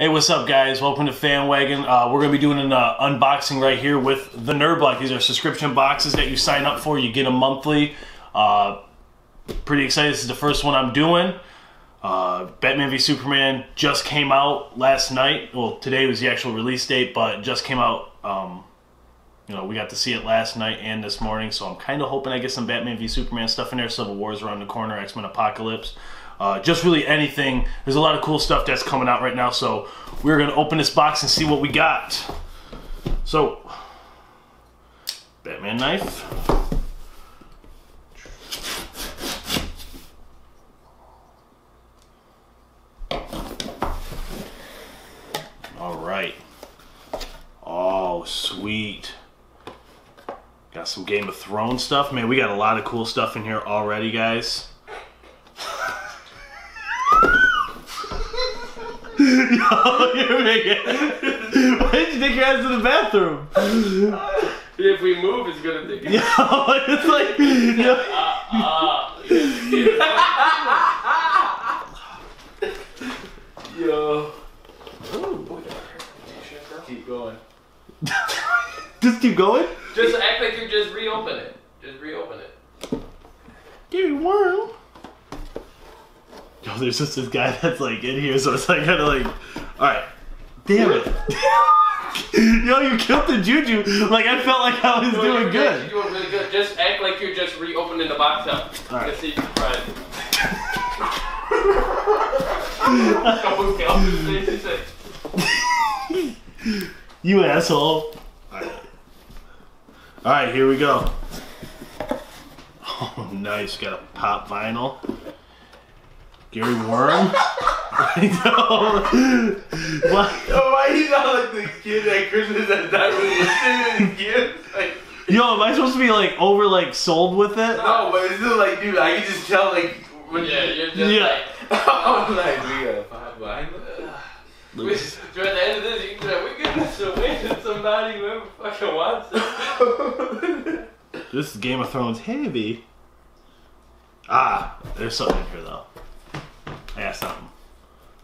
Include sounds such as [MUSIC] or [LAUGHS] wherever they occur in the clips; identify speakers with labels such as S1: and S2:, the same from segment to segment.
S1: Hey, what's up, guys? Welcome to FanWagon. Uh, we're going to be doing an uh, unboxing right here with the Nerd Block. These are subscription boxes that you sign up for. You get them monthly. Uh, pretty excited. This is the first one I'm doing. Uh, Batman v Superman just came out last night. Well, today was the actual release date, but just came out. Um, you know, we got to see it last night and this morning, so I'm kind of hoping I get some Batman v Superman stuff in there. Civil War's around the corner, X Men Apocalypse. Uh, just really anything. There's a lot of cool stuff that's coming out right now, so we're gonna open this box and see what we got. So, Batman knife. All right. Oh, sweet. Got some Game of Thrones stuff. Man, we got a lot of cool stuff in here already, guys. Yo, [LAUGHS] you're making. Why did you take your ass to the bathroom?
S2: If we move, it's gonna take. [LAUGHS]
S1: Yo, it's like. Yo. Uh, uh, uh. [LAUGHS]
S2: Yo. Keep going.
S1: Just keep going.
S2: Just act like you just reopen it. Just reopen it.
S1: Give me worm. There's just this guy that's like in here, so it's like kind of like, all right, damn it. [LAUGHS] Yo, you killed the juju. Like I felt like I was doing
S2: you're
S1: good.
S2: You're doing really good. Just act like you're just reopening the box up.
S1: Alright.
S2: Let's see if you can try it. Couple scalpels, say, say, say.
S1: You asshole. Alright. Alright, here we go. [LAUGHS] Oh, nice. Got a pop vinyl. Grey Worm. no. What?
S3: Oh, why you not like the kid at Christmas that's not really listening to gifts? Like,
S1: Yo, am I supposed to be like over like sold with it?
S3: no, but it's still like, dude, I can just tell, like, when
S2: Yeah, you're just
S1: Yeah. [LAUGHS]
S3: I'm like, we got a five behind
S2: like. We, at the end of this, you can be like, we're giving this away to somebody whoever fucking wants it. [LAUGHS]
S1: This is Game of Thrones heavy. Ah, there's something here though. Something.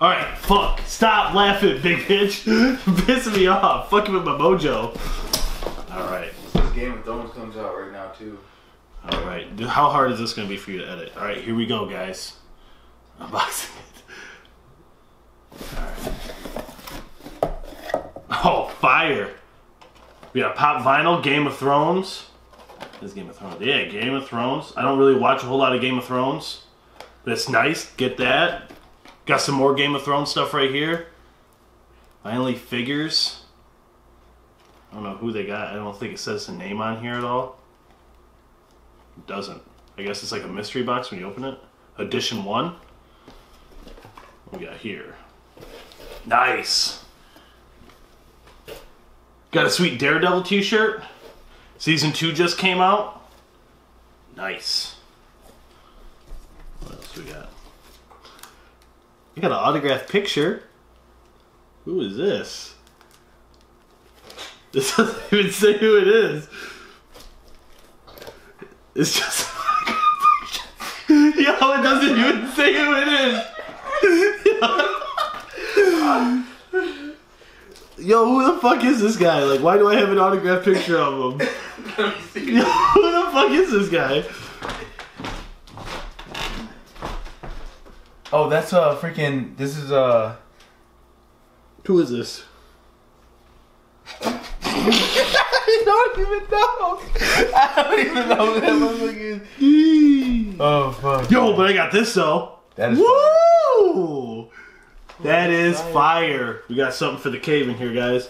S1: Alright, fuck. Stop laughing, big bitch. [LAUGHS] Pissing me off. Fucking with my mojo. Alright.
S3: This Game of Thrones comes out right now, too.
S1: Alright. How hard is this gonna be for you to edit? Alright, here we go, guys. [LAUGHS] Unboxing it. Alright. Oh, fire. We got Pop Vinyl, Game of Thrones. This is Game of Thrones. Yeah, Game of Thrones. I don't really watch a whole lot of Game of Thrones. But it's nice. Get that. Got some more Game of Thrones stuff right here. Finally, figures. I don't know who they got. I don't think it says the name on here at all. It doesn't. I guess it's like a mystery box when you open it. Edition 1. What we got here? Nice. Got a sweet Daredevil t shirt. Season 2 just came out. Nice. What else we got? We got an autographed picture. Who is this? This [LAUGHS] doesn't even say who it is. It's just. [LAUGHS] Yo, it doesn't even say who it is. [LAUGHS] Yo, who the fuck is this guy? Like, why do I have an autographed picture of him? Yo, who the fuck is this guy?
S3: Oh, that's uh freaking. This is uh.
S1: Who is this? [LAUGHS]
S3: I don't even know. I don't even know who that motherfucker is. Oh fuck.
S1: Yo, but I got this though.
S3: That is.
S1: Woo! That is fire. We got something for the cave in here, guys.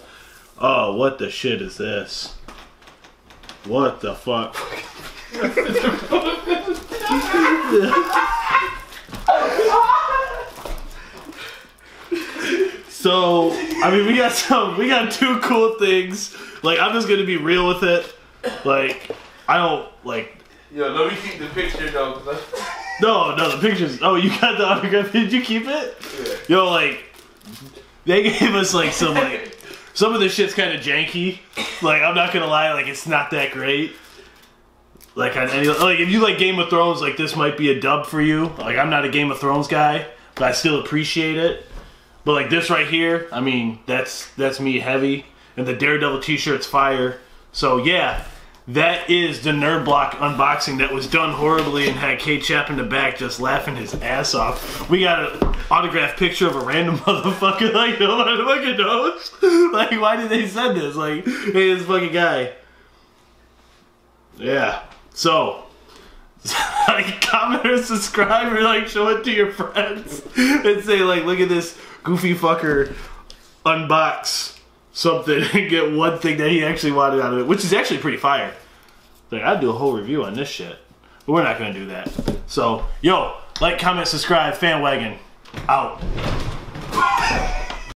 S1: Oh, what the shit is this? What the fuck? [LAUGHS] [LAUGHS] so, I mean, we got some, we got two cool things. Like, I'm just gonna be real with it. Like, I don't like
S3: Yo, let me keep the picture though.
S1: No, no, the pictures. Oh, you got the autograph. Did you keep it? Yeah. Yo, like, they gave us like some like some of the shit's kind of janky. Like, I'm not gonna lie, like it's not that great. Like on any like if you like Game of Thrones, like this might be a dub for you. Like I'm not a Game of Thrones guy, but I still appreciate it. But like this right here, I mean, that's that's me heavy, and the Daredevil T-shirt's fire. So yeah, that is the Nerd Block unboxing that was done horribly and had K Chap in the back just laughing his ass off. We got an autographed picture of a random [LAUGHS] motherfucker like [LAUGHS] nobody fucking knows. [LAUGHS] like why did they send this? Like hey, this fucking guy. Yeah. So like comment or subscribe or like show it to your friends and say like look at this goofy fucker unbox something [LAUGHS] and get one thing that he actually wanted out of it which is actually pretty fire. Like i'd do a whole review on this shit but we're not gonna do that. So yo like comment subscribe FanWagon out